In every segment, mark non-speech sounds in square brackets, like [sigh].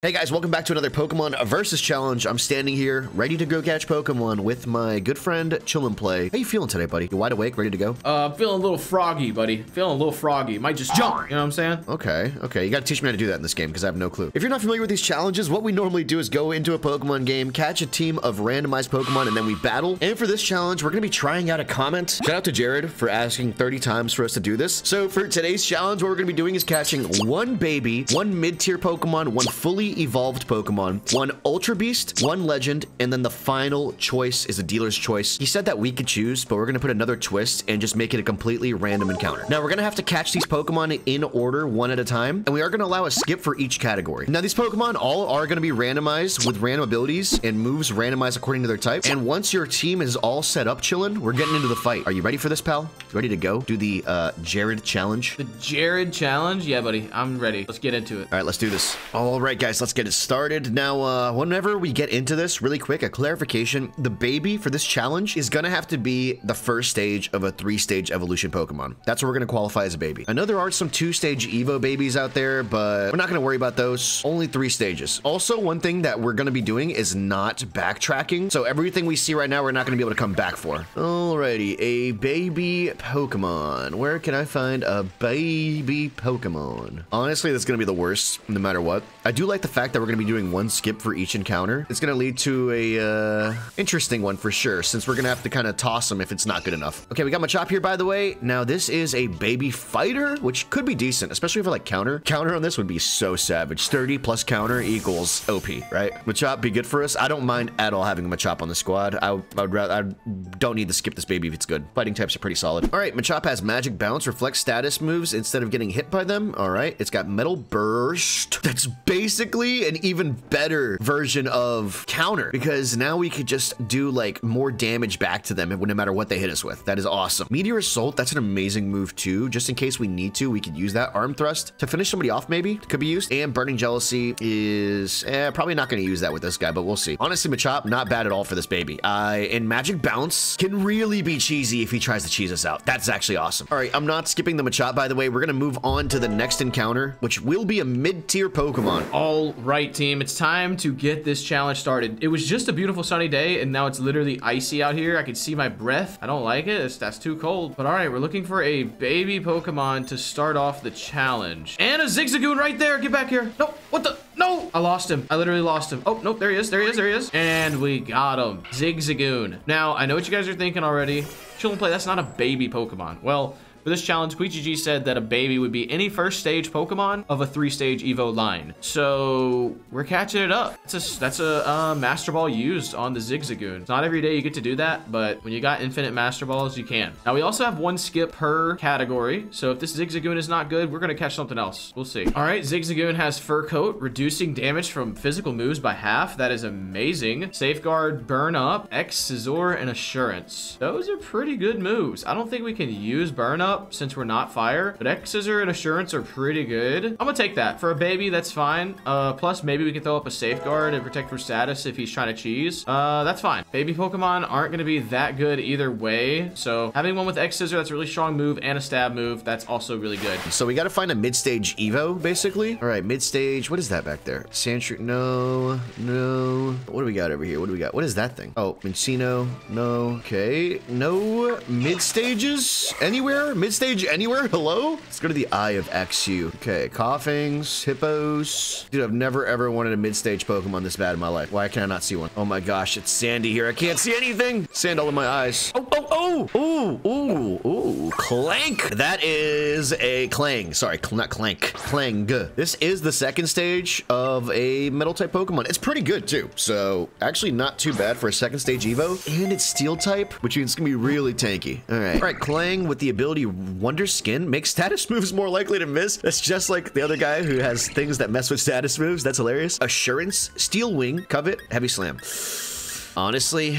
Hey guys, welcome back to another Pokemon Versus Challenge. I'm standing here, ready to go catch Pokemon with my good friend Chillnplay. How you feeling today, buddy? You wide awake, ready to go? Uh, I'm feeling a little froggy, buddy. Feeling a little froggy. Might just jump. You know what I'm saying? Okay, okay. You gotta teach me how to do that in this game because I have no clue. If you're not familiar with these challenges, what we normally do is go into a Pokemon game, catch a team of randomized Pokemon, and then we battle. And for this challenge, we're gonna be trying out a comment. Shout out to Jared for asking 30 times for us to do this. So for today's challenge, what we're gonna be doing is catching one baby, one mid-tier Pokemon, one fully evolved Pokemon, one Ultra Beast, one Legend, and then the final choice is a dealer's choice. He said that we could choose, but we're going to put another twist and just make it a completely random encounter. Now, we're going to have to catch these Pokemon in order, one at a time, and we are going to allow a skip for each category. Now, these Pokemon all are going to be randomized with random abilities and moves randomized according to their type. And once your team is all set up chilling, we're getting into the fight. Are you ready for this, pal? Ready to go? Do the uh, Jared challenge? The Jared challenge? Yeah, buddy. I'm ready. Let's get into it. All right, let's do this. All right, guys, let's get it started started. Now, uh, whenever we get into this, really quick, a clarification. The baby for this challenge is going to have to be the first stage of a three-stage evolution Pokemon. That's what we're going to qualify as a baby. I know there are some two-stage Evo babies out there, but we're not going to worry about those. Only three stages. Also, one thing that we're going to be doing is not backtracking. So everything we see right now, we're not going to be able to come back for. Alrighty, a baby Pokemon. Where can I find a baby Pokemon? Honestly, that's going to be the worst, no matter what. I do like the fact that we're going to be doing one skip for each encounter. It's going to lead to a uh, interesting one for sure, since we're going to have to kind of toss them if it's not good enough. Okay, we got Machop here, by the way. Now, this is a baby fighter, which could be decent, especially for like counter. Counter on this would be so savage. 30 plus counter equals OP, right? Machop be good for us. I don't mind at all having Machop on the squad. I, I would rather, I don't need to skip this baby if it's good. Fighting types are pretty solid. All right, Machop has magic bounce, reflect status moves instead of getting hit by them. All right, it's got metal burst. That's basically an even better version of counter because now we could just do like more damage back to them no matter what they hit us with. That is awesome. Meteor Assault, that's an amazing move too. Just in case we need to, we could use that arm thrust to finish somebody off maybe. Could be used. And Burning Jealousy is eh, probably not going to use that with this guy, but we'll see. Honestly, Machop, not bad at all for this baby. Uh, and Magic Bounce can really be cheesy if he tries to cheese us out. That's actually awesome. All right, I'm not skipping the Machop, by the way. We're going to move on to the next encounter, which will be a mid-tier Pokemon. All right, team. It's time to get this challenge started. It was just a beautiful sunny day, and now it's literally icy out here. I can see my breath. I don't like it. It's, that's too cold. But all right, we're looking for a baby Pokemon to start off the challenge. And a Zigzagoon right there. Get back here. No, what the? No, I lost him. I literally lost him. Oh, nope, there he is. There he is. There he is. And we got him. Zigzagoon. Now, I know what you guys are thinking already. Chillnplay. That's not a baby Pokemon. Well, for this challenge, QuickGG said that a baby would be any first stage Pokemon of a three stage Evo line. So we're catching it up. That's a, that's a uh, Master Ball used on the Zigzagoon. It's not every day you get to do that, but when you got infinite Master Balls, you can. Now we also have one skip per category. So if this Zigzagoon is not good, we're going to catch something else. We'll see. All right, Zigzagoon has Fur Coat, reducing damage from physical moves by half. That is amazing. Safeguard, Burn Up, X, Scissor, and Assurance. Those are pretty good moves. I don't think we can use Burn Up since we're not fire, but X, Scissor, and Assurance are pretty good. I'm gonna take that. For a baby, that's fine. Uh, plus, maybe we can throw up a Safeguard and Protect for status if he's trying to cheese. Uh, that's fine. Baby Pokemon aren't gonna be that good either way, so having one with X, Scissor, that's a really strong move, and a stab move, that's also really good. So we gotta find a mid-stage Evo, basically. All right, mid-stage. What is that back there? Sandshrew? No, no. What do we got over here? What do we got? What is that thing? Oh, Minccino? No. Okay. No mid-stages anywhere? Mid-stage anywhere? Hello? Let's go to the Eye of XU. Okay, Koffings, Hippos. Dude, I've never ever wanted a mid-stage Pokemon this bad in my life. Why can I not see one? Oh my gosh, it's sandy here. I can't see anything. Sand all in my eyes. Oh, oh, oh, ooh, ooh, ooh. Clank. That is a Klang. Sorry, cl not Clank. Klang. This is the second stage of a metal type Pokemon. It's pretty good too. So actually not too bad for a second stage Evo. And it's steel type, which means it's gonna be really tanky. All right. All right, Klang with the ability Wonder Skin makes status [laughs] moves more likely to miss. That's just like the other guy who has things that mess with status moves. That's hilarious. Assurance, Steel Wing, Covet, Heavy Slam. [sighs] Honestly,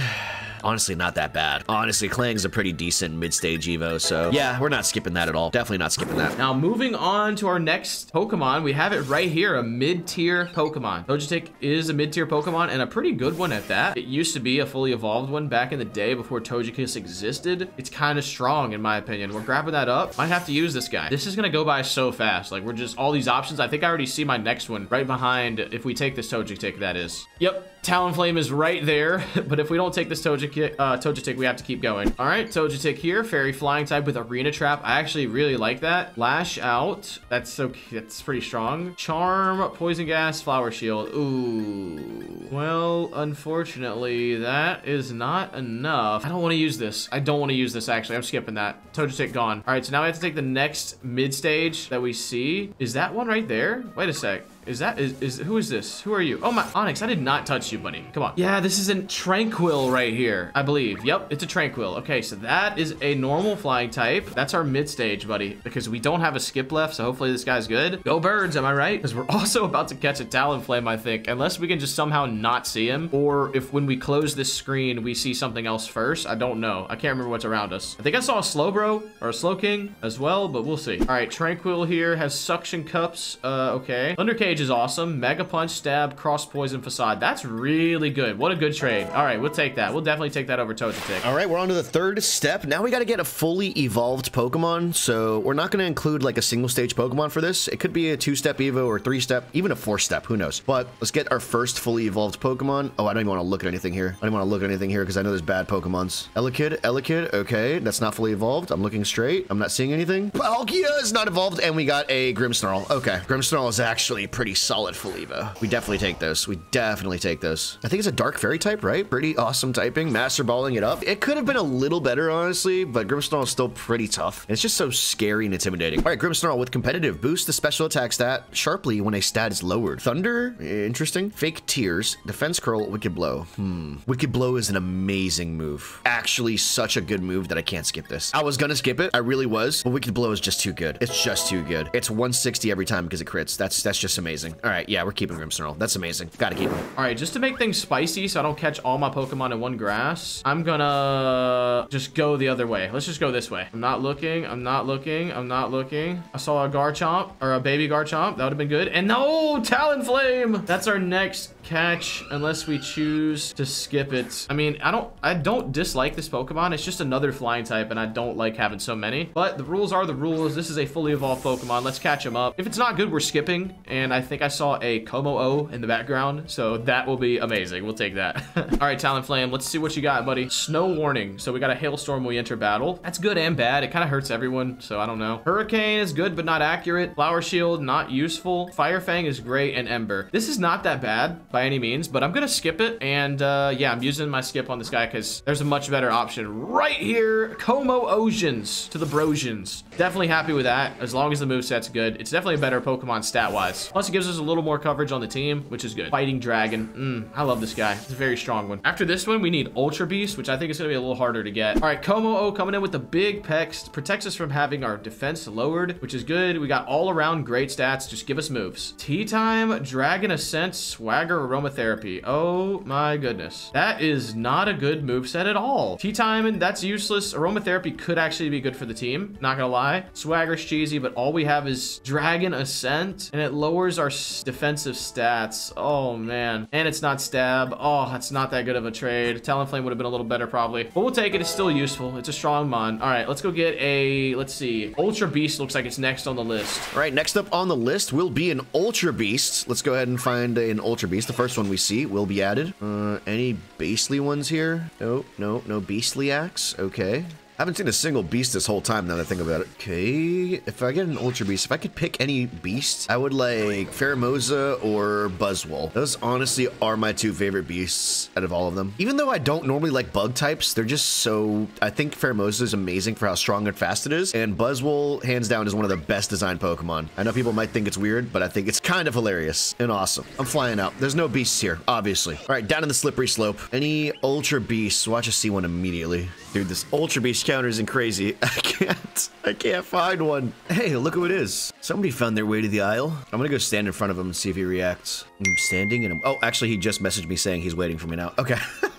honestly not that bad. Honestly, Klang's a pretty decent mid-stage Evo, so yeah, we're not skipping that at all. Definitely not skipping that. Now, moving on to our next Pokemon, we have it right here, a mid-tier Pokemon. Togetic is a mid-tier Pokemon and a pretty good one at that. It used to be a fully evolved one back in the day before Togekiss existed. It's kind of strong in my opinion. We're grabbing that up. Might have to use this guy. This is gonna go by so fast. Like we're just all these options. I think I already see my next one right behind if we take this Togetic, that is. Yep, Talonflame is right there, [laughs] but if we don't take this Togetic, uh, Togetic, we have to keep going. All right, Togetic here, Fairy Flying type with Arena Trap. I actually really like that. Lash Out, that's okay, that's pretty strong. Charm, Poison Gas, Flower Shield. Ooh. Well, unfortunately, that is not enough. I don't want to use this. I don't want to use this, actually. I'm skipping that. Togetic gone. All right, so now we have to take the next mid-stage that we see. Is that one right there? Wait a sec. Is that, is, is, who is this? Who are you? Oh my, Onix, I did not touch you, buddy. Come on. Yeah, this is a Tranquill right here, I believe. Yep, it's a Tranquill. Okay, so that is a normal flying type. That's our mid stage, buddy, because we don't have a skip left, so hopefully this guy's good. Go birds, am I right? Because we're [laughs] also about to catch a Talonflame, I think, unless we can just somehow not see him, or if when we close this screen, we see something else first. I don't know. I can't remember what's around us. I think I saw a Slowbro or a Slowking as well, but we'll see. All right, Tranquill here has suction cups. Uh, okay. Thundercage is awesome. Mega Punch, Stab, Cross Poison, Facade. That's really good. What a good trade. All right, we'll take that. We'll definitely take that over Togetic. All right, we're on to the third step. Now we got to get a fully evolved Pokemon. So we're not going to include like a single stage Pokemon for this. It could be a two-step Evo or three-step, even a four-step. Who knows? But let's get our first fully evolved Pokemon. Oh, I don't even want to look at anything here. I don't want to look at anything here because I know there's bad Pokemons. Elekid, Elekid. Okay, that's not fully evolved. I'm looking straight. I'm not seeing anything. Palkia is not evolved, and we got a Grimmsnarl. Okay, Grimmsnarl is actually pretty solid Evo. We definitely take those. We definitely take those. I think it's a Dark Fairy type, right? Pretty awesome typing. Master Balling it up. It could have been a little better, honestly, but Grimmsnarl is still pretty tough. And it's just so scary and intimidating. All right, Grimmsnarl with competitive. Boost the special attack stat sharply when a stat is lowered. Thunder, interesting. Fake Tears, Defense Curl, Wicked Blow. Hmm. Wicked Blow is an amazing move. Actually, such a good move that I can't skip this. I was gonna skip it. I really was, but Wicked Blow is just too good. It's just too good. It's 160 every time because it crits. That's that's just amazing. All right, yeah, we're keeping Grimmsnarl. That's amazing. Gotta keep him. All right, just to make things spicy so I don't catch all my Pokemon in one grass, I'm gonna just go the other way. Let's just go this way. I'm not looking. I'm not looking. I'm not looking. I saw a Garchomp or a baby Garchomp. That would have been good. And no, Talonflame. That's our next catch unless we choose to skip it. I mean, I don't I don't dislike this Pokemon. It's just another flying type and I don't like having so many. But the rules are the rules. This is a fully evolved Pokemon. Let's catch him up. If it's not good, we're skipping. And I think I saw a Kommo-o in the background. So that will be amazing. We'll take that. [laughs] All right, Talonflame, let's see what you got, buddy. Snow warning. So we got a hailstorm when we enter battle. That's good and bad. It kind of hurts everyone. So I don't know. Hurricane is good, but not accurate. Flower Shield, not useful. Fire Fang is great and Ember. This is not that bad by any means, but I'm to skip it. And uh, yeah, I'm using my skip on this guy because there's a much better option right here. Como Oceans to the Brosians. Definitely happy with that as long as the moveset's good. It's definitely a better Pokemon stat-wise. Plus, it gives us a little more coverage on the team, which is good. Fighting Dragon. Mm, I love this guy. It's a very strong one. After this one, we need Ultra Beast, which I think is to be a little harder to get. All right, Kommo-o coming in with the big pecs. Protects us from having our defense lowered, which is good. We got all around great stats. Just give us moves. Tea Time, Dragon Ascent, Swagger, Aromatherapy. Oh my goodness. That is not a good move set at all. Tea Time, and that's useless. Aromatherapy could actually be good for the team. Not gonna lie. Swagger's cheesy, but all we have is Dragon Ascent, and it lowers our defensive stats. Oh man. And it's not Stab. Oh, that's not that good of a trade. Talonflame would have been a little better probably. But we'll take it. It's still useful. It's a strong mon. All right, let's go get a, let's see. Ultra Beast looks like it's next on the list. All right, next up on the list will be an Ultra Beast. Let's go ahead and find an Ultra Beast. The first one we see will be added. Uh, any Beastly ones here? No, no, no Beastly Axe. Okay. I haven't seen a single beast this whole time now that I think about it. Okay, if I get an Ultra Beast, if I could pick any beast, I would like Pheromosa or Buzzwole. Those honestly are my two favorite beasts out of all of them. Even though I don't normally like bug types, they're just so... I think Pheromosa is amazing for how strong and fast it is, and Buzzwole, hands down, is one of the best designed Pokemon. I know people might think it's weird, but I think it's kind of hilarious and awesome. I'm flying out. There's no beasts here, obviously. All right, down in the slippery slope. Any Ultra Beasts? Watch us see one immediately. Dude, this Ultra Beast counter isn't crazy. [laughs] I can't. I can't find one. Hey, look who it is. Somebody found their way to the isle. I'm gonna go stand in front of him and see if he reacts. I'm standing and I'm, oh, actually, he just messaged me saying he's waiting for me now. Okay.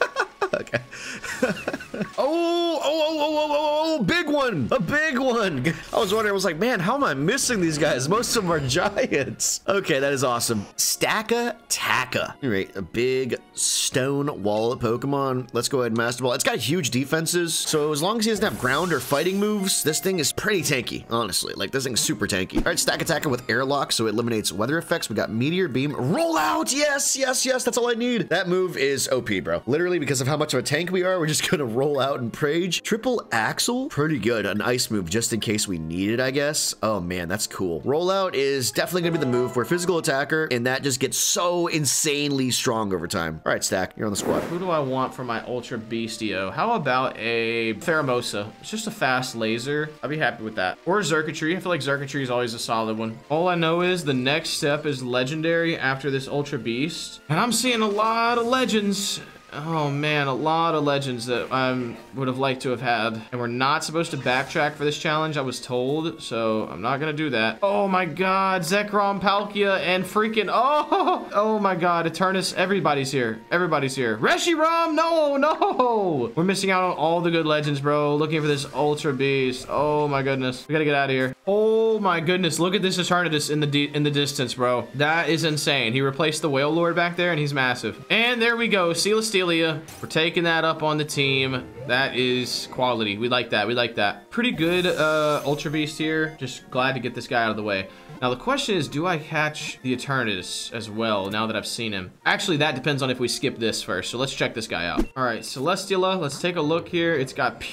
[laughs] okay. [laughs] Oh oh, oh, oh, oh, oh, oh, oh, big one, a big one. I was wondering, I was like, man, how am I missing these guys? Most of them are [laughs] giants. Okay, that is awesome. Stacka Taka. All right, a big stone wallet Pokemon. Let's go ahead and Master Ball. It's got huge defenses, so as long as he doesn't have ground or fighting moves, this thing is pretty tanky, honestly. Like, this thing's super tanky. All right, Stakataka with Airlock, so it eliminates weather effects. We got Meteor Beam. Roll out! Yes, yes, yes, that's all I need. That move is OP, bro. Literally, because of how much of a tank we are, we're just gonna roll out and Prage. Triple Axel, pretty good. An ice move just in case we need it, I guess. Oh man, that's cool. Rollout is definitely gonna be the move. We're physical attacker, and that just gets so insanely strong over time. All right, Stack, you're on the squad. Who do I want for my Ultra Beastio? How about a Pheromosa? It's just a fast laser. I'd be happy with that. Or Xurkitree. I feel like Xurkitree is always a solid one. All I know is the next step is legendary after this Ultra Beast. And I'm seeing a lot of legends. Oh man, a lot of legends that I would have liked to have had. And we're not supposed to backtrack for this challenge, I was told, so I'm not gonna do that. Oh my god, Zekrom, Palkia, and freaking, [laughs] oh, oh my god, Eternus, everybody's here. Everybody's here. Reshiram, no, no! We're missing out on all the good legends, bro. Looking for this Ultra Beast. Oh my goodness. We gotta get out of here. Oh my goodness, look at this Eternatus in the in the distance, bro. That is insane. He replaced the Wailord back there, and he's massive. And there we go, Celesteela we're taking that up on the team. That is quality. We like that. We like that. Pretty good uh, Ultra Beast here. Just glad to get this guy out of the way. Now the question is, do I catch the Eternatus as well now that I've seen him? Actually, that depends on if we skip this first. So let's check this guy out. All right, Celesteela, let's take a look here. It's got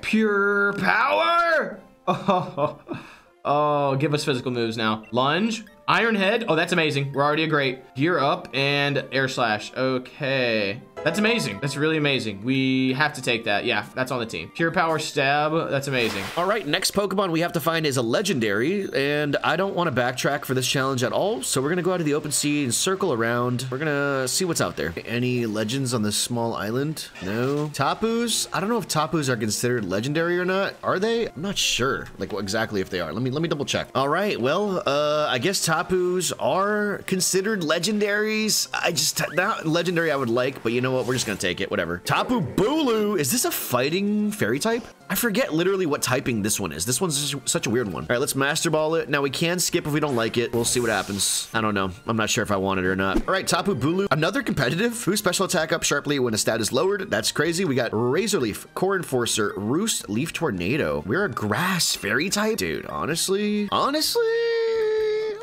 pure power. Oh, [laughs] oh, give us physical moves now. Lunge, Iron Head. Oh, that's amazing. We're already a great. Gear up and air slash. Okay. That's amazing. That's really amazing. We have to take that. Yeah, that's on the team. Pure Power Stab. That's amazing. All right, next Pokemon we have to find is a legendary, and I don't want to backtrack for this challenge at all, so we're going to go out to the open sea and circle around. We're going to see what's out there. Any legends on this small island? No. Tapus? I don't know if Tapus are considered legendary or not. Are they? I'm not sure, like, exactly if they are. Let me let me double check. All right, well, uh, I guess Tapus are considered legendaries. I just, not legendary I would like, but you know know what? We're just gonna take it. Whatever. Tapu Bulu. Is this a fighting fairy type? I forget literally what typing this one is. This one's such a weird one. All right, let's Master Ball it. Now we can skip if we don't like it. We'll see what happens. I don't know. I'm not sure if I want it or not. All right, Tapu Bulu. Another competitive. Who special attack up sharply when a stat is lowered? That's crazy. We got Razor Leaf, Core Enforcer, Roost, Leaf Tornado. We're a grass fairy type? Dude, honestly, honestly,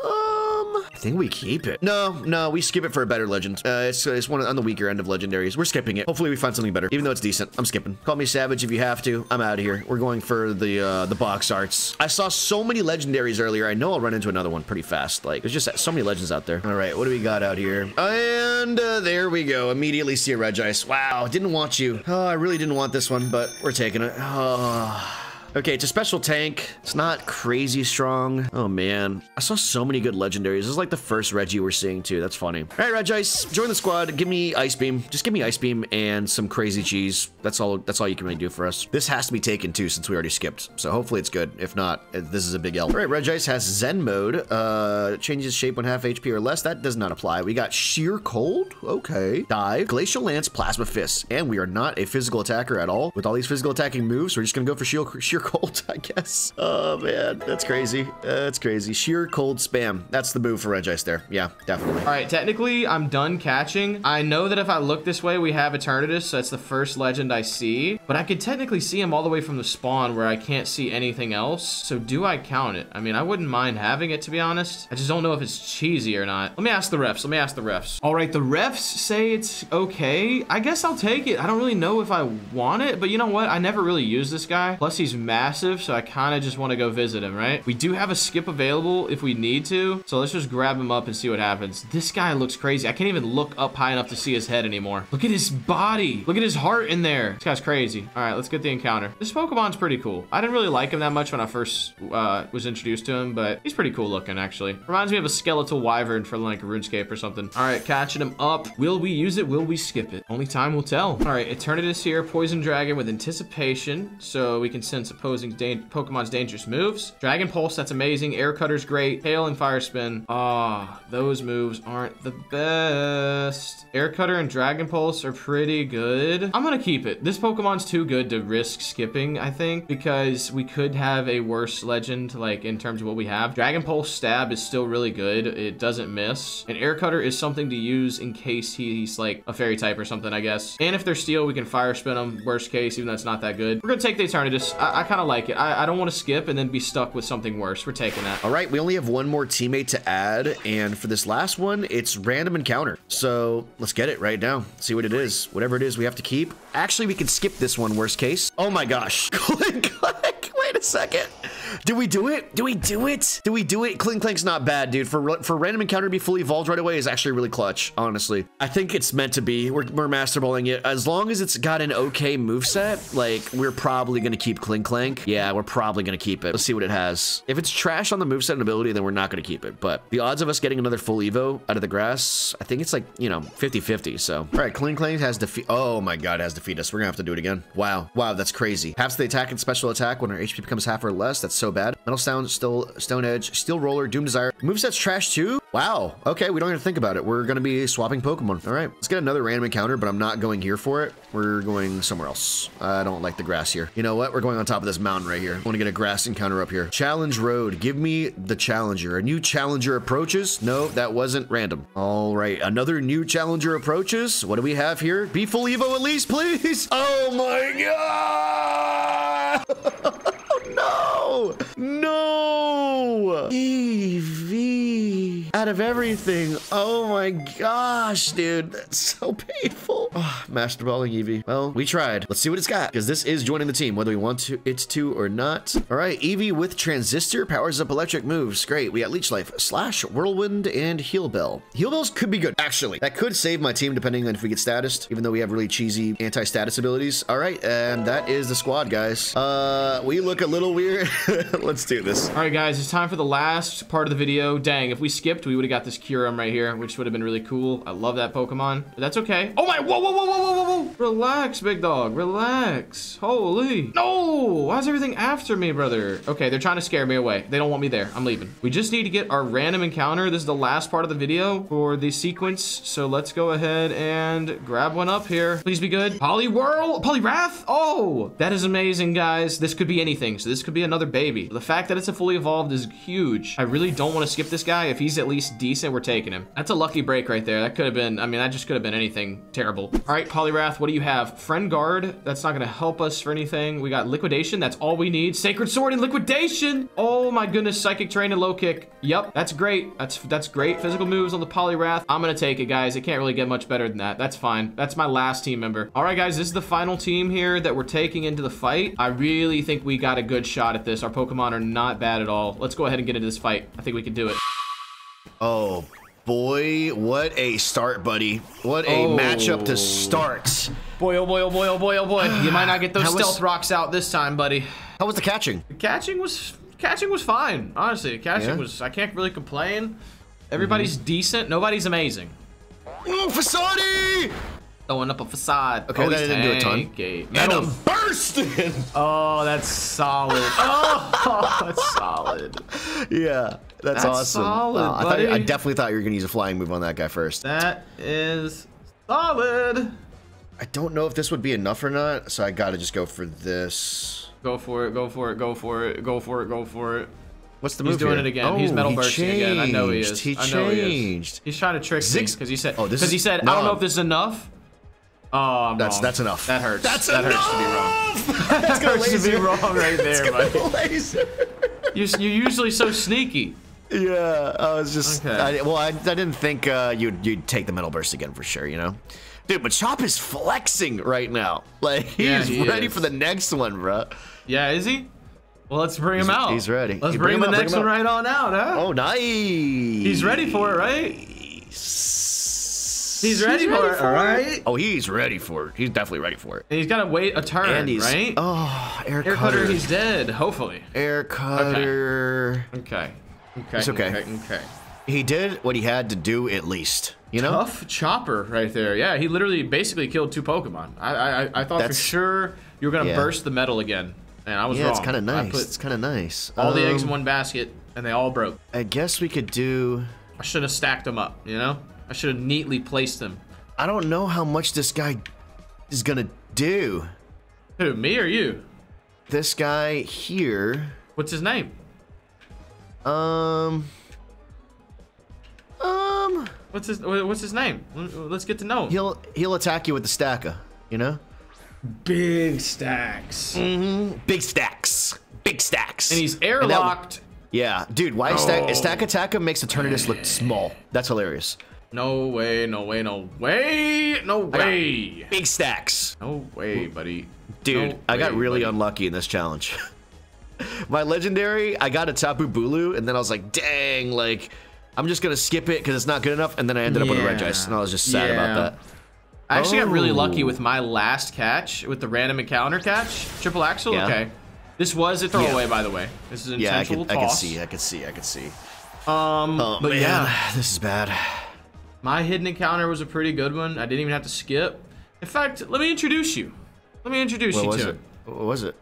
uh, I think we keep it. No, no, we skip it for a better legend. Uh, it's, it's one on the weaker end of legendaries. We're skipping it. Hopefully we find something better. Even though it's decent, I'm skipping. Call me savage if you have to. I'm out of here. We're going for the uh, the box arts. I saw so many legendaries earlier. I know I'll run into another one pretty fast. Like, there's just so many legends out there. All right, what do we got out here? And uh, there we go. Immediately see a Regice. Wow, didn't want you. Oh, I really didn't want this one, but we're taking it. Oh. Okay, it's a special tank. It's not crazy strong. Oh, man. I saw so many good legendaries. This is like the first Reggie we're seeing, too. That's funny. All right, Regice, join the squad. Give me Ice Beam. Just give me Ice Beam and some crazy cheese. That's all That's all you can really do for us. This has to be taken, too, since we already skipped. So hopefully it's good. If not, this is a big L. All right, Regice has Zen mode. Uh, changes shape when half HP or less. That does not apply. We got Sheer Cold. Okay. Dive, Glacial Lance, Plasma Fist. And we are not a physical attacker at all. With all these physical attacking moves, we're just going to go for sheer, sheer sheer cold, [laughs] I guess. Oh, man. That's crazy. That's crazy. Sheer cold spam. That's the move for Regice there. Yeah, definitely. All right, technically, I'm done catching. I know that if I look this way, we have Eternatus, so that's the first legend I see. But I could technically see him all the way from the spawn where I can't see anything else. So do I count it? I mean, I wouldn't mind having it, to be honest. I just don't know if it's cheesy or not. Let me ask the refs. Let me ask the refs. All right, the refs say it's okay. I guess I'll take it. I don't really know if I want it, but you know what? I never really use this guy. Plus, he's massive, so I kind of just want to go visit him, right? We do have a skip available if we need to, so let's just grab him up and see what happens. This guy looks crazy. I can't even look up high enough to see his head anymore. Look at his body. Look at his heart in there. This guy's crazy. All right, let's get the encounter. This Pokemon's pretty cool. I didn't really like him that much when I first uh, was introduced to him, but he's pretty cool looking, actually. Reminds me of a skeletal wyvern from like RuneScape or something. All right, catching him up. Will we use it? Will we skip it? Only time will tell. All right, Eternatus here. Poison Dragon with anticipation, so we can sense a opposing Pokemon's dangerous moves. Dragon Pulse, that's amazing. Air Cutter's great. Hail and Fire Spin. Ah, those moves aren't the best. Air Cutter and Dragon Pulse are pretty good. I'm gonna keep it. This Pokemon's too good to risk skipping, I think, because we could have a worse legend, like in terms of what we have. Dragon Pulse Stab is still really good. It doesn't miss. And Air Cutter is something to use in case he's like a fairy type or something, I guess. And if they're steel, we can fire spin them, worst case, even though it's not that good. We're gonna take the Eternatus. I, I kind of like it. I, I don't want to skip and then be stuck with something worse. We're taking that. All right, we only have one more teammate to add, and for this last one, it's random encounter. So let's get it right now. See what it is. Whatever it is, we have to keep. Actually, we can skip this one, worst case. Oh my gosh. [laughs] click, click. Wait a second. Did we do it? Do we do it? Do we do it? Klinklang's not bad, dude. For for random encounter to be fully evolved right away is actually really clutch, honestly. I think it's meant to be. We're, we're master it. As long as it's got an okay move set, like, we're probably going to keep Klinklang. Yeah, we're probably going to keep it. Let's see what it has. If it's trash on the move set and ability, then we're not going to keep it. But the odds of us getting another full Evo out of the grass, I think it's like, you know, 50-50. So, all right, Klinklang has defeat. Oh my God, has Defeatist. We're going to have to do it again. Wow. Wow, that's crazy. Half the attack and special attack when our HP becomes half or less. That's so bad. Metal Sound, still Stone Edge, Steel Roller, Doom Desire. Moveset's trash too? Wow. Okay, we don't to think about it. We're going to be swapping Pokemon. All right, let's get another random encounter, but I'm not going here for it. We're going somewhere else. I don't like the grass here. You know what? We're going on top of this mountain right here. I want to get a grass encounter up here. Challenge Road. Give me the Challenger. A new Challenger approaches? No, that wasn't random. All right, another new Challenger approaches. What do we have here? Be full Evo at least, please. [laughs] Oh my God. [laughs] no! No! Out of everything. Oh my gosh, dude. That's so [laughs] painful. Oh, Master Balling Eevee. Well, we tried. Let's see what it's got, because this is joining the team, whether we want to it to or not. All right, Eevee with Transistor powers up electric moves. Great. We got Leech Life, Slash, Whirlwind, and Heal Bell. Heal Bells could be good, actually. That could save my team depending on if we get status, even though we have really cheesy anti-status abilities. All right, and that is the squad, guys. Uh, we look a little weird. [laughs] Let's do this. All right, guys, it's time for the last part of the video. Dang, if we we would have got this Kyurem right here, which would have been really cool. I love that Pokemon, but that's okay. Oh my, whoa, whoa, whoa, whoa, whoa, whoa, whoa. Relax, big dog, relax. Holy. No, why is everything after me, brother? Okay, they're trying to scare me away. They don't want me there. I'm leaving. We just need to get our random encounter. This is the last part of the video for the sequence. So let's go ahead and grab one up here. Please be good. Poliwhirl, Poliwrath. Oh, that is amazing, guys. This could be anything. So this could be another baby. The fact that it's a fully evolved is huge. I really don't want to skip this guy. If he's at least decent, we're taking him. That's a lucky break right there. That could have been, I mean, that just could have been anything terrible. All right, Poliwrath, what do you have? Friend Guard, that's not to help us for anything. We got Liquidation, that's all we need. Sacred Sword and Liquidation. Oh my goodness, Psychic Terrain and Low Kick. Yep, that's great. That's that's great. Physical moves on the Poliwrath. I'm to take it, guys. It can't really get much better than that. That's fine. That's my last team member. All right, guys, this is the final team here that we're taking into the fight. I really think we got a good shot at this. Our Pokemon are not bad at all. Let's go ahead and get into this fight. I think we can do it. Oh, boy. What a start, buddy. What a Oh. matchup to start. Boy, oh boy, oh boy, oh boy, oh boy. You might not get those How was- stealth rocks out this time, buddy. How was the catching? The catching was catching was fine. Honestly, the catching Yeah? was I can't really complain. Everybody's decent. Nobody's amazing. Mm, Fasadi! Throwing up a facade. Okay, oh, that didn't do a ton. And Metal. a bursting! Oh, that's solid. [laughs] Oh, that's solid. yeah, that's, That's awesome. solid, Wow, I, thought, I definitely thought you were going to use a flying move on that guy first. That is solid. I don't know if this would be enough or not, so I got to just go for this. Go for it. Go for it. Go for it. Go for it. Go for it. What's the He's move He's doing here? it again. Oh, He's metal he bursting again. I know he changed. is. He I know he is. changed. He's trying to trick me because he said Oh, this because he said I don't know if this is enough. Oh, I'm That's wrong. that's enough. That hurts. That's that enough. hurts to be wrong. [laughs] That's gonna hurts to be wrong right there, buddy. laser. You're, you're usually so sneaky. Yeah, I was just. Okay. I, well, I, I didn't think uh, you'd you'd take the metal burst again for sure. You know, dude. But Chop is flexing right now. Like he's Yeah, he ready is. for the next one, bro. Yeah, is he? Well, let's bring him out. he's ready. Let's bring, bring the out, next bring one right on out, huh? Oh, nice. He's ready for it, right? He's He's ready for it, all right? Oh, he's ready for it. He's definitely ready for it. And he's got to wait a turn, And he's right? oh, air, Air cutter. cutter, he's dead. Hopefully. air cutter. Okay. Okay. It's okay. Okay. okay. He did what he had to do at least. You know. Tough chopper right there. Yeah, he literally basically killed two Pokemon. I I, I thought That's- for sure you were gonna yeah. burst the metal again, And I was Yeah, wrong. it's kind of nice. It's kind of nice. all the eggs in Um, one basket, and they all broke. I guess we could do. I should have stacked them up, you know? I should have neatly placed them. I don't know how much this guy is gonna do. Who, me or you? This guy here. What's his name? Um. Um. What's his What's his name? Let's get to know him. He'll he'll attack you with the stacker. You know. Big stacks. Mm-hmm. Big stacks. Big stacks. And he's that- airlocked. Yeah, dude. Why stack Oh. Stakataka makes Eternatus look small? That's hilarious. No way, no way, no way, no way. Big stacks. No way, buddy. Dude, No I got way, really buddy. unlucky in this challenge. [laughs] My legendary, I got a Tapu Bulu, and then I was like, dang, like, I'm just gonna skip it because it's not good enough, and then I ended up with a red Yeah. dice, and I was just sad Yeah. about that. I actually got really Oh. lucky with my last catch, with the random encounter catch. Triple axel, Yeah. okay. This was a throwaway, by the way. This is an Yeah, I intentional could, I toss. see, I could see, I could see. Um, Oh, but man, yeah, this is bad. My hidden encounter was a pretty good one. I didn't even have to skip. In fact, let me introduce you. Let me introduce What you was to it? What was it?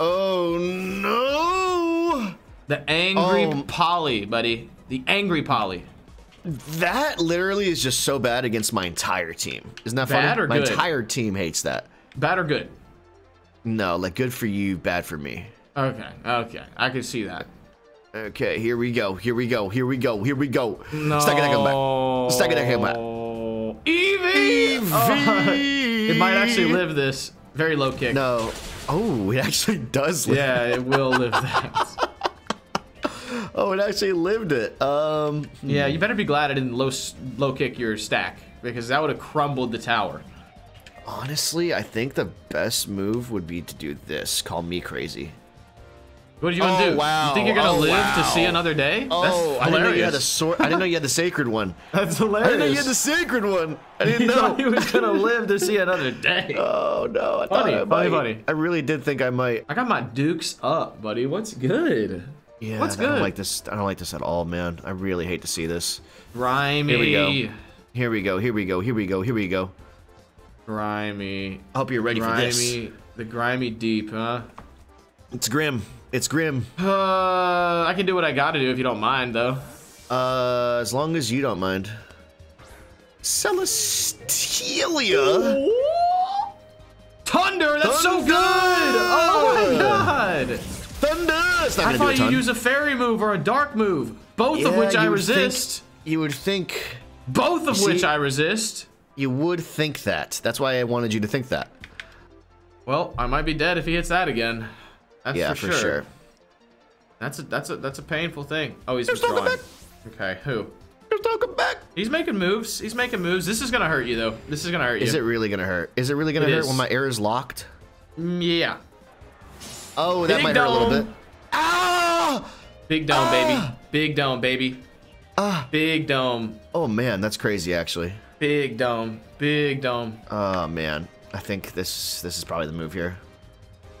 Oh no! the angry Oh. Polly, buddy. The angry Polly. That literally is just so bad against my entire team. Isn't that funny? Bad or my good? entire team hates that. Bad or good? No, like good for you, bad for me. Okay, okay. I can see that. Okay, here we go. Here we go. Here we go. Here we go. Stack it, come back. Stack it, come back. Eevee! Eevee! [laughs] it might actually live this. Very low kick. No. Oh, it actually does live. Yeah, it [laughs] will live that. Oh, it actually lived it. Um, yeah, you better be glad I didn't low low kick your stack because that would have crumbled the tower. honestly, I think the best move would be to do this. Call me crazy. What are you gonna Oh, do? wow. You think you're gonna Oh, live to see another day? Oh, That's I didn't know you had the hilarious. sword. I didn't know you had the sacred one. [laughs] That's hilarious. I didn't know you had the sacred one. I [laughs] didn't He thought he was gonna [laughs] live to see another day. Oh no! I thought Funny, I funny, might. funny. I really did think I might. I got my dukes up, buddy. What's good? Yeah, What's I good? don't like this. I don't like this at all, man. I really hate to see this. Grimy. Here we go. Here we go. Here we go. Here we go. Here we go. Grimy. I hope you're ready for this. The grimy deep, huh? It's grim. It's grim. Uh, I can do what I gotta do if you don't mind, though. Uh, as long as you don't mind. Celesteela. Thunder, that's so good! Oh my god! Thunder. It's not I gonna do a thought you ton. use a fairy move or a dark move, both of which I you would think- resist. you would think. Both of You which see- I resist. You would think that. That's why I wanted you to think that. Well, I might be dead if he hits that again. That's yeah, for, for sure. That's a that's a that's a painful thing. Oh, he's no withdrawing. Okay, who? He's don't back. He's making moves. He's making moves. This is gonna hurt you though. This is gonna hurt you. Is it really gonna hurt? Is it really gonna It hurt is. when my air is locked? Mm, Yeah. Oh, that Big might hurt a little bit. Ah! Big dome, Ah! baby. Big dome, baby. Ah! Big dome. Oh man, that's crazy actually. Big dome. Big dome. Oh man, I think this this is probably the move here.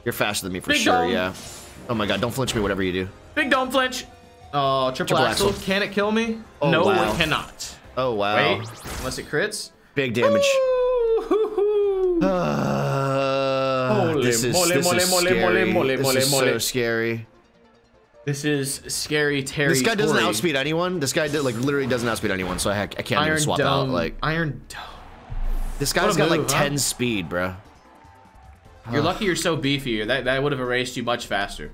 You're faster than me for Big sure. dome. Yeah. Oh my god, don't flinch me, whatever you do. Big dome flinch. Oh, triple, Triple axel. axle. Can it kill me? Oh, no, wow. it cannot. Oh wow. Wait, unless it crits. Big damage. Uh, Holy this is, moly, this moly, is moly, scary. moly, this is so scary. This is scary Terry. This guy doesn't outspeed anyone. This guy like literally doesn't outspeed anyone, so I, I can't Iron even swap out. Like Iron Dome. this guy's got like move, huh? 10 speed, bruh. You're lucky you're so beefy. That that would have erased you much faster.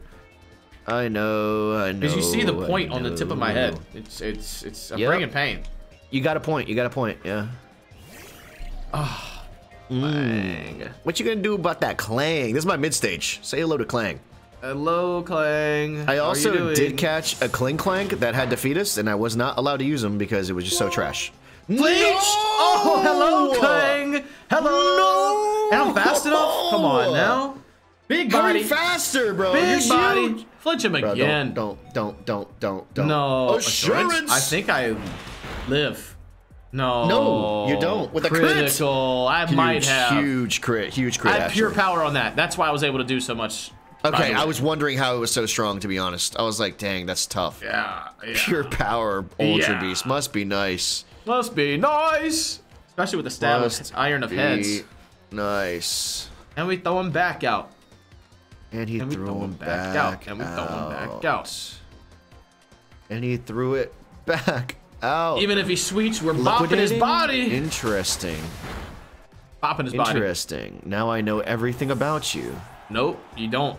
I know, I know. Because you see the point on the tip of my head. It's it's it's I'm Yep. bringing pain. You got a point. You got a point. Yeah. Ah, mm. Bang. What you gonna do about that clang? This is my mid stage. Say hello to Klang. Hello, Klang. I How are you also did catch a Klinklang that had Defeatist, and I was not allowed to use him because it was just so trash. Bleach! Oh, hello, Klang. Hello. No! And I'm fast enough. Come on [laughs] now. Big Hurry body. faster, bro. Big You're body. huge. Flinch him Bro, again. don't, don't, don't, don't, don't. No. Assurance. I think I live. No. No, you don't. With a crit. critical. I huge, might have. huge crit, huge crit. I have pure power on that. That's why I was able to do so much. Okay, I was wondering how it was so strong. To be honest, I was like, dang, that's tough. Yeah. yeah. Pure power, Ultra Yeah. Beast must be nice. Must be nice. Especially with the stab Iron of Heads. Nice. And we throw him back out. And he And threw him him back, out. And we throw him back out. And he threw it back out. Even if he sweeps, we're bopping his body. Interesting. Bopping his body. Interesting. Now I know everything about you. Nope, you don't.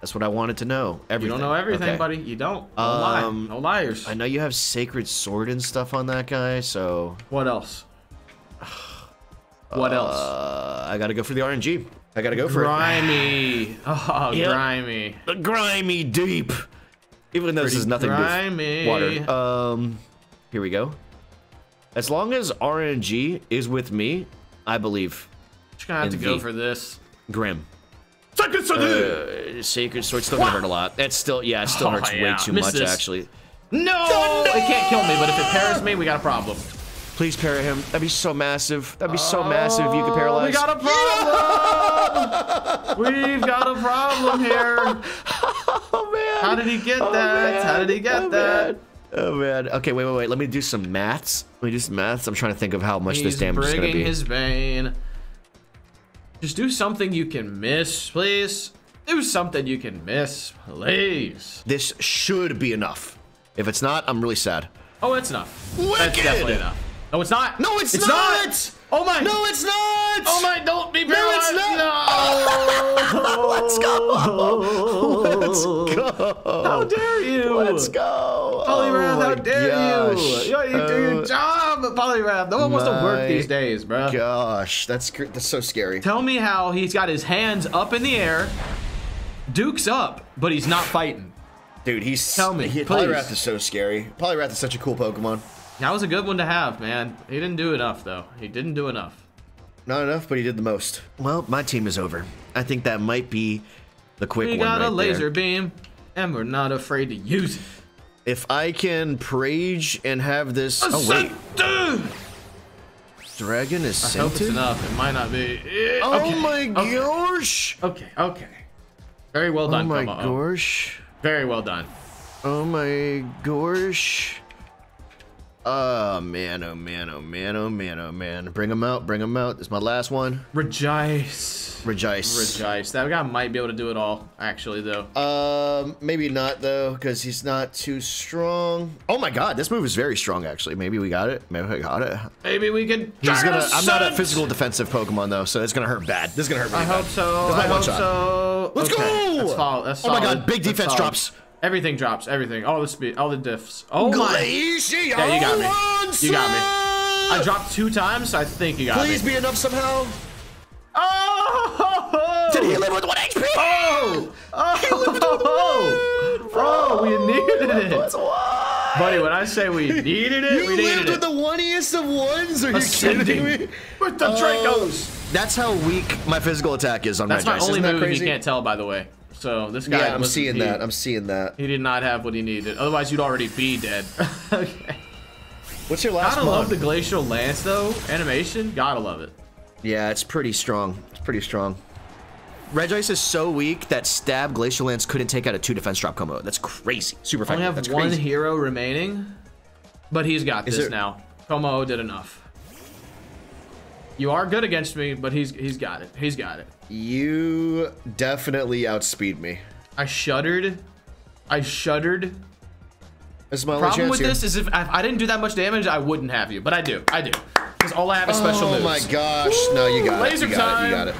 That's what I wanted to know. Everything. You don't know everything, Okay. buddy. You don't. No Um, lie. No liars. I know you have sacred sword and stuff on that guy, so What else? [sighs] [sighs] [sighs] What else? uh, I gotta go for the RNG. I gotta go for Grimy. [laughs] Oh, Yep. grimy. The grimy deep. Even though this is nothing grimy. but water. Um, here we go. As long as RNG is with me, I believe Just gonna have to go for this. Grim. Second Uh, sacred sword still gonna hurt a lot. That's still yeah, it still Oh, hurts yeah. way too Miss much this. actually. No! It can't kill me, but if it pairs me, we got a problem. Please para him. That'd be so massive. That'd be so massive if you could Oh, paralyze. We got a problem! We've got a problem here. [laughs] Oh man. How did he get Oh, that? How did he get Oh, that? man. Oh man. Okay, wait, wait, wait. Let me do some maths. Let me do some maths. I'm trying to think of how much this damage is gonna be. his vein. Just do something you can miss, please. Do something you can miss, please. This should be enough. If it's not, I'm really sad. Oh, it's enough. That's definitely enough. No, it's not. No, it's it's not! Oh my. No, it's not. Oh my! Don't be No, it's paralyzed. not. Let's go. Let's go. How dare you? Let's go. Poliwrath, oh how dare gosh. you? You, you do your Oh job, Poliwrath. No one wants to work these days, bro. Gosh, that's that's so scary. Tell me how he's got his hands up in the air, Duke's up, but he's not fighting. Dude, he's Tell me, he. Poliwrath is so scary. Poliwrath is such a cool Pokemon. That was a good one to have, man. He didn't do enough, though. He didn't do enough. Not enough, but he did the most. Well, my team is over. I think that might be the quick We one We got right a laser there. beam, and we're not afraid to use it. If I can Prage and have this. Oh wait, Dude! Dragon is I hope it's enough. It might not be. Oh okay, my okay, gosh! Okay, okay. Very well Oh done, my Como. gosh! Very well done. Oh my gosh! Oh man! Oh man! Oh man! Oh man! Oh man! Bring him out! Bring him out! This is my last one. Regice. Regice. Regice. That guy might be able to do it all, actually, though. Um, maybe not though, because he's not too strong. Oh my god, this move is very strong actually. Maybe we got it. Maybe we got it. Maybe we can. He's gonna. I'm not a physical defensive Pokemon though, so it's gonna hurt bad. This is gonna hurt really I bad. hope so. I hope shot. so. Let's Okay, go! That's solid. That's Oh my. God, big defense drops. Everything drops. Everything. All the speed. All the diffs. Oh my. Glacial Yeah, you got me. You got me. I dropped two times. So I think you got Please me. Please be enough somehow. Oh! Did he live with one HP? Oh! Oh! Oh! We needed it, That's why. buddy. When I say we needed it, You we needed it. You lived with the oneiest of ones? Are you kidding me? with the Oh, Dracos. That's how weak my physical attack is on That's my Regice. only Isn't move. You can't tell, by the way. So this guy. Yeah, I'm seeing he- that. I'm seeing that. He did not have what he needed. Otherwise, you'd already be dead. [laughs] okay. What's your last Gotta love the glacial lance though. Animation, gotta love it. Yeah, it's pretty strong. It's pretty strong. Regice is so weak that Stab Glacial Lance couldn't take out a two defense drop combo. That's crazy. Super I only have That's one crazy. hero remaining, but he's got Is this there- now. Como did enough. You are good against me, but he's he's got it. He's got it. You definitely outspeed me. I shuddered. I shuddered. This is my Problem with here. this is if I, I didn't do that much damage, I wouldn't have you, but I do. I do. Because all I have is special oh moves. my gosh. No, you got Laser it. You got it. time. You got it.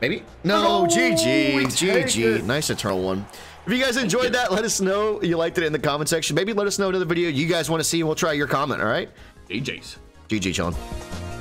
Maybe? No, No, GG. GG. it. Nice eternal one. If you guys enjoyed that, let us know you liked it in the comment section. Maybe let us know another video you guys want to see and we'll try your comment, all right? AJ's. GG, chillin'.